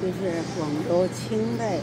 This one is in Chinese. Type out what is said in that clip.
就是广州清代